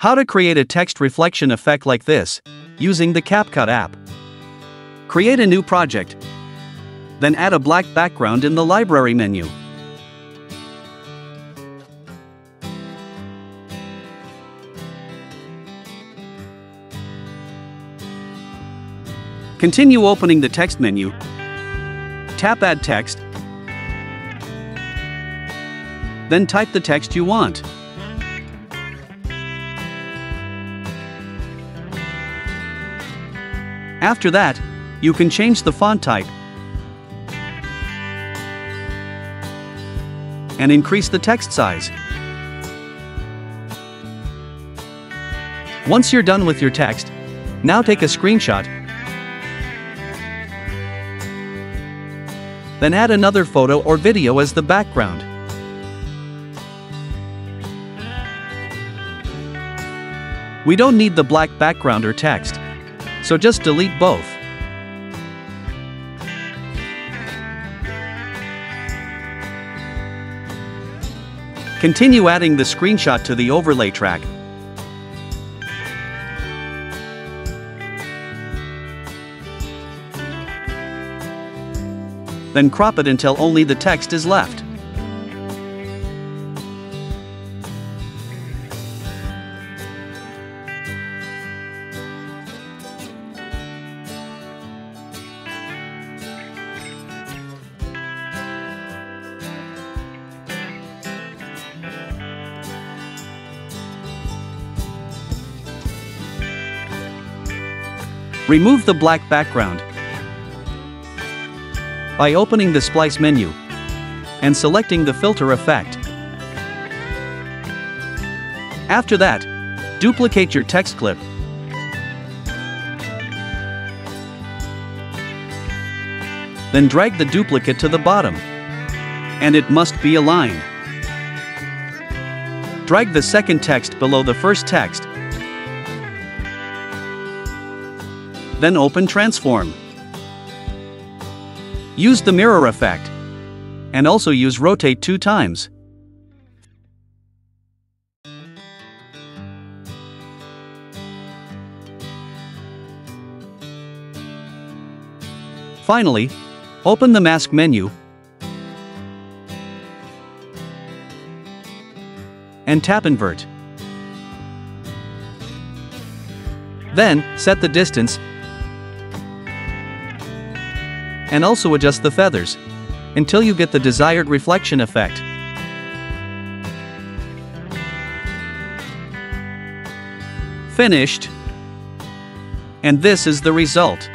How to create a text reflection effect like this, using the CapCut app. Create a new project. Then add a black background in the library menu. Continue opening the text menu. Tap Add Text. Then type the text you want. After that, you can change the font type and increase the text size. Once you're done with your text, now take a screenshot. Then add another photo or video as the background. We don't need the black background or text so just delete both. Continue adding the screenshot to the overlay track. Then crop it until only the text is left. Remove the black background by opening the Splice menu and selecting the filter effect. After that, duplicate your text clip. Then drag the duplicate to the bottom. And it must be aligned. Drag the second text below the first text then open Transform. Use the mirror effect. And also use Rotate two times. Finally, open the Mask menu and tap Invert. Then, set the distance and also adjust the feathers until you get the desired reflection effect. Finished. And this is the result.